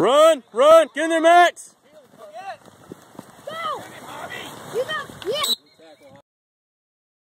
Run, run, get in there, Max.